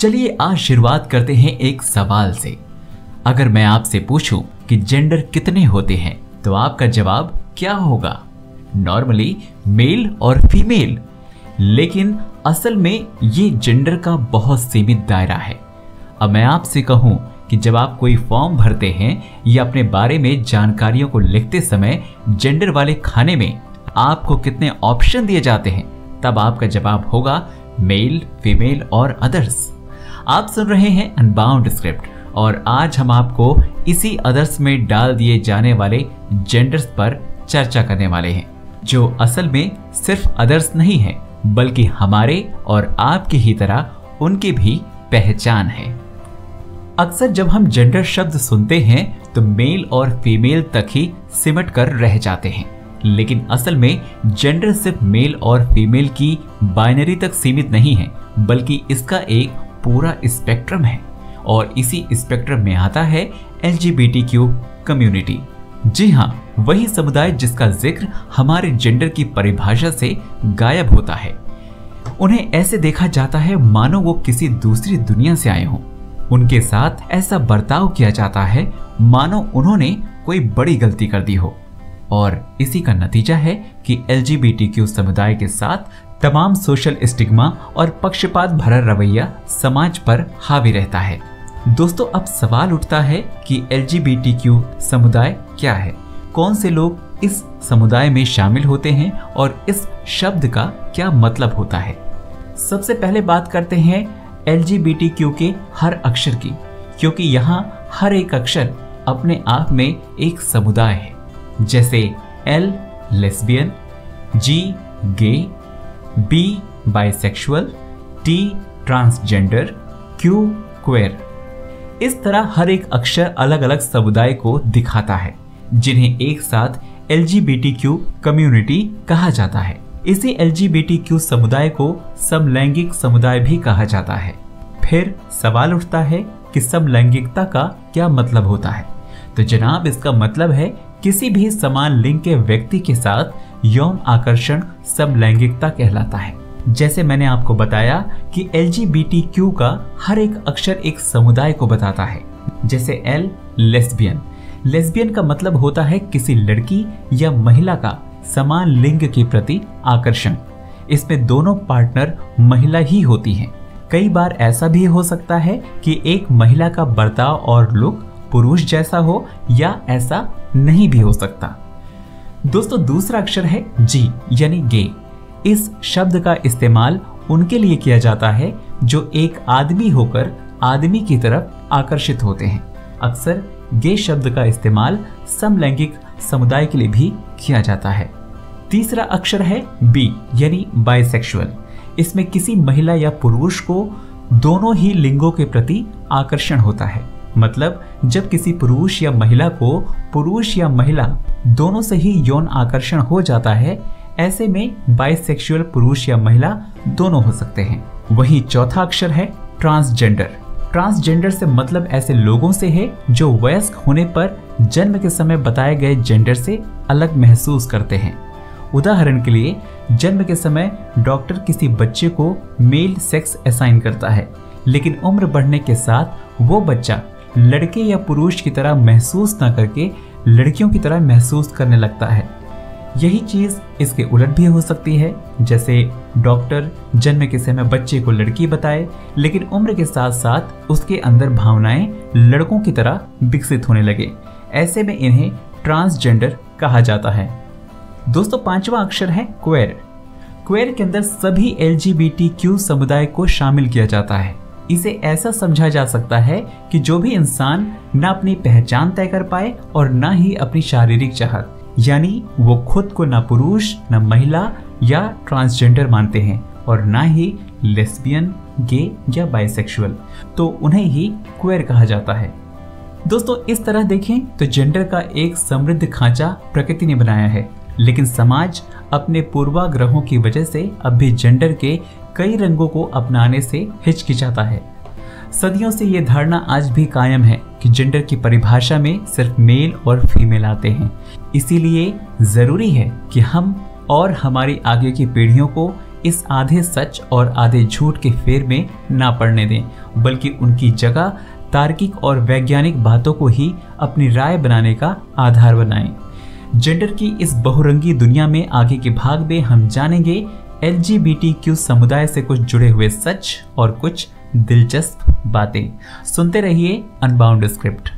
चलिए आज शुरुआत करते हैं एक सवाल से। अगर मैं आपसे पूछूँ कि जेंडर कितने होते हैं तो आपका जवाब क्या होगा? नॉर्मली मेल और फीमेल लेकिन असल में ये जेंडर का बहुत सीमित दायरा है। अब मैं आपसे कहूँ कि जब आप कोई फॉर्म भरते हैं या अपने बारे में जानकारियों को लिखते समय जेंडर वाले खाने में आपको कितने ऑप्शन दिए जाते हैं, तब आपका जवाब होगा मेल फीमेल और अदर्स आप सुन रहे हैं अनबाउंड स्क्रिप्ट और आज हम आपको इसी अदर्स में डाल दिए जाने वाले जेंडर्स पर चर्चा करने वाले हैं, जो असल में सिर्फ़ अदर्स नहीं है, बल्कि हमारे और आपकी ही तरह उनकी भी पहचान है। अक्सर जब हम जेंडर शब्द सुनते हैं तो मेल और फीमेल तक ही सिमट कर रह जाते हैं। लेकिन असल में जेंडर सिर्फ़ मेल और फीमेल की बाइनरी तक सीमित नहीं है, बल्कि इसका एक पूरा स्पेक्ट्रम है और इसी स्पेक्ट्रम में आता है एलजीबीटीक्यू कम्युनिटी। जी हाँ वही समुदाय जिसका ज़िक्र हमारे जेंडर की परिभाषा से गायब होता है। उन्हें ऐसे देखा जाता है मानो वो किसी दूसरी दुनिया से आए हों। उनके साथ ऐसा बर्ताव किया जाता है मानो उन्होंने कोई बड़ी गलती कर दी हो। और इसी का नतीजा है कि LGBTQ समुदाय के साथ तमाम सोशल स्टिग्मा और पक्षपात भरा रवैया समाज पर हावी रहता है। दोस्तों, अब सवाल उठता है कि LGBTQ समुदाय क्या है? कौन से लोग इस समुदाय में शामिल होते हैं और इस शब्द का क्या मतलब होता है? सबसे पहले बात करते हैं LGBTQ के हर अक्षर की, क्योंकि यहाँ हर एक अक्षर अपने आप में एक समुदाय है। जैसे L lesbian G gay B bisexual T transgender Q queer इस तरह हर एक अक्षर अलग अलग समुदाय को दिखाता है, जिन्हें एक साथ एलजीबीटीक्यू कम्युनिटी कहा जाता है। इसी एल समुदाय को समलैंगिक समुदाय भी कहा जाता है। फिर सवाल उठता है कि समलैंगिकता का क्या मतलब होता है? तो जनाब, इसका मतलब है किसी भी समान लिंग के व्यक्ति के साथ यौन आकर्षण समलैंगिकता कहलाता है। जैसे मैंने आपको बताया कि एलजीबीटीक्यू का हर एक अक्षर एक समुदाय को बताता है। जैसे एल, लेस्बियन। लेस्बियन का मतलब होता है किसी लड़की या महिला का समान लिंग के प्रति आकर्षण। इसमें दोनों पार्टनर महिला ही होती हैं। कई बार ऐसा भी हो सकता है कि एक महिला का बर्ताव और लुक पुरुष जैसा हो या ऐसा नहीं भी हो सकता। दोस्तों, दूसरा अक्षर है जी, यानी गे। इस शब्द का इस्तेमाल उनके लिए किया जाता है, जो एक आदमी होकर आदमी की तरफ़ आकर्षित होते हैं। अक्सर गे शब्द का इस्तेमाल समलैंगिक समुदाय के लिए भी किया जाता है। तीसरा अक्षर है बी, यानी बाइसेक्सुअल इसमें किसी महिला या पुरुष को दोनों ही लिंगों के प्रति आकर्षण होता है। मतलब जब किसी पुरुष या महिला को पुरुष या महिला दोनों से ही यौन आकर्षण हो जाता है, ऐसे में बाइसेक्सुअल पुरुष या महिला दोनों हो सकते हैं। वही चौथा अक्षर है ट्रांसजेंडर ट्रांसजेंडर से मतलब ऐसे लोगों से है जो वयस्क होने पर जन्म के समय बताए गए जेंडर से अलग महसूस करते हैं। उदाहरण के लिए, जन्म के समय डॉक्टर किसी बच्चे को मेल सेक्स असाइन करता है, लेकिन उम्र बढ़ने के साथ वो बच्चा लड़के या पुरुष की तरह महसूस न करके लड़कियों की तरह महसूस करने लगता है। यही चीज़ इसके उलट भी हो सकती है। जैसे डॉक्टर जन्म के समय बच्चे को लड़की बताए, लेकिन उम्र के साथ साथ उसके अंदर भावनाएँ लड़कों की तरह विकसित होने लगे। ऐसे में इन्हें ट्रांसजेंडर कहा जाता है। दोस्तों, पांचवा अक्षर है क्वेर। क्वेर के अंदर सभी एलजीबीटीक्यू समुदाय को शामिल किया जाता है। इसे ऐसा समझा जा सकता है कि जो भी इंसान न अपनी पहचान तय कर पाए और न ही अपनी शारीरिक चाहत, यानी वो खुद को न पुरुष, न महिला या ट्रांसजेंडर मानते हैं और न ही लेस्बियन, गे या बाइसेक्सुअल तो उन्हें ही क्वेर कहा जाता है। दोस्तों, इस तरह देखें तो जेंडर का एक समृद्ध खांचा प्रकृति ने बनाया है। लेकिन समाज अपने पूर्वाग्रहों की वजह से अब भी जेंडर के कई रंगों को अपनाने से हिचकिचाता है। सदियों से ये धारणा आज भी कायम है कि जेंडर की परिभाषा में सिर्फ़ मेल और फीमेल आते हैं। इसीलिए ज़रूरी है कि हम और हमारी आगे की पीढ़ियों को इस आधे सच और आधे झूठ के फेर में ना पड़ने दें, बल्कि उनकी जगह तार्किक और वैज्ञानिक बातों को ही अपनी राय बनाने का आधार बनाएँ। जेंडर की इस बहुरंगी दुनिया में आगे के भाग में हम जानेंगे एलजीबीटीक्यू समुदाय से कुछ जुड़े हुए सच और कुछ दिलचस्प बातें। सुनते रहिए अनबाउंड स्क्रिप्ट